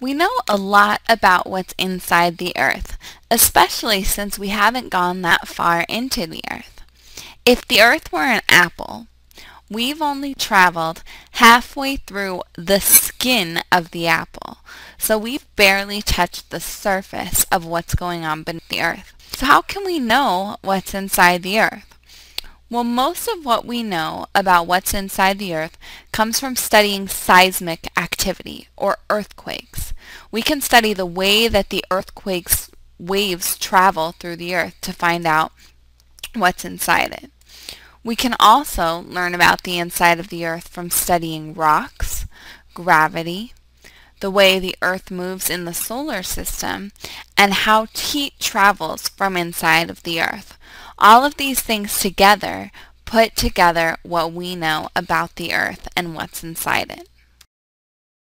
We know a lot about what's inside the Earth, especially since we haven't gone that far into the Earth. If the Earth were an apple, we've only traveled halfway through the skin of the apple, so we've barely touched the surface of what's going on beneath the Earth. So how can we know what's inside the Earth? Well, most of what we know about what's inside the Earth comes from studying seismic activity, or earthquakes. We can study the way that the earthquake's waves travel through the Earth to find out what's inside it. We can also learn about the inside of the Earth from studying rocks, gravity, the way the Earth moves in the solar system, and how heat travels from inside of the Earth. All of these things together put together what we know about the earth and what's inside it.